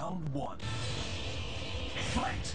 Round one. Fight!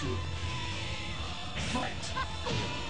Two. Fight!